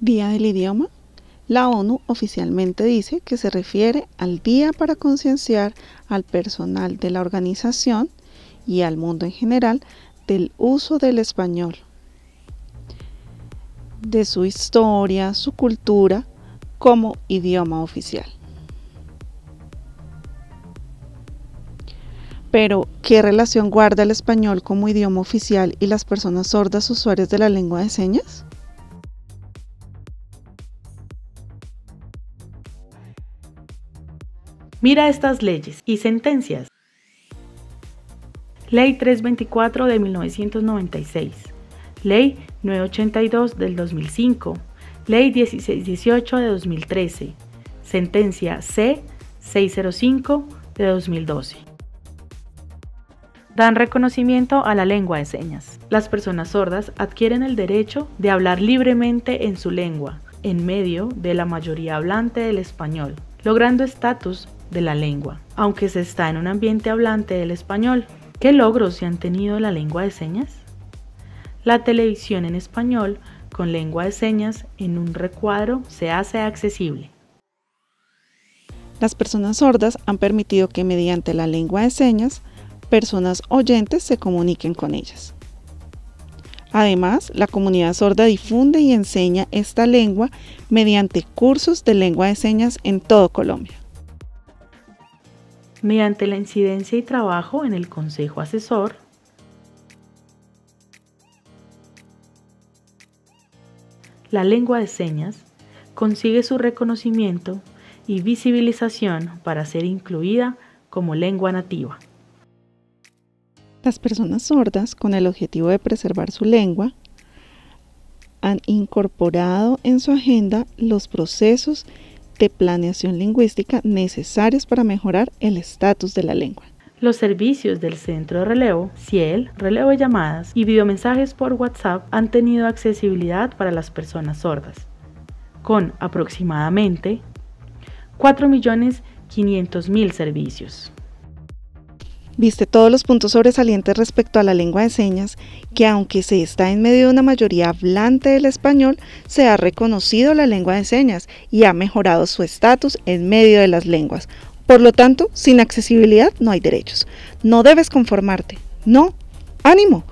Día del Idioma. La ONU oficialmente dice que se refiere al día para concienciar al personal de la organización y al mundo en general del uso del español, de su historia, su cultura como idioma oficial. Pero, ¿qué relación guarda el español como idioma oficial y las personas sordas usuarias de la lengua de señas? Mira estas leyes y sentencias. Ley 324 de 1996. Ley 982 del 2005. Ley 1618 de 2013. Sentencia C 605 de 2012. Dan reconocimiento a la lengua de señas. Las personas sordas adquieren el derecho de hablar libremente en su lengua, en medio de la mayoría hablante del español, logrando estatus de la lengua, aunque se está en un ambiente hablante del español. ¿Qué logros se han tenido la lengua de señas? La televisión en español con lengua de señas en un recuadro se hace accesible. Las personas sordas han permitido que mediante la lengua de señas, personas oyentes se comuniquen con ellas. Además, la comunidad sorda difunde y enseña esta lengua mediante cursos de lengua de señas en todo Colombia mediante la incidencia y trabajo en el Consejo Asesor, la lengua de señas consigue su reconocimiento y visibilización para ser incluida como lengua nativa. Las personas sordas, con el objetivo de preservar su lengua, han incorporado en su agenda los procesos de planeación lingüística necesarios para mejorar el estatus de la lengua. Los servicios del Centro de Relevo, CIEL, relevo de llamadas y videomensajes por WhatsApp han tenido accesibilidad para las personas sordas, con aproximadamente 4.500.000 servicios. Viste todos los puntos sobresalientes respecto a la lengua de señas, que aunque se está en medio de una mayoría hablante del español, se ha reconocido la lengua de señas y ha mejorado su estatus en medio de las lenguas. Por lo tanto, sin accesibilidad no hay derechos. No debes conformarte. No. Ánimo.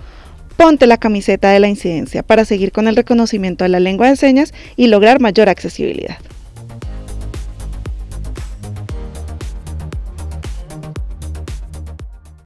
Ponte la camiseta de la incidencia para seguir con el reconocimiento de la lengua de señas y lograr mayor accesibilidad.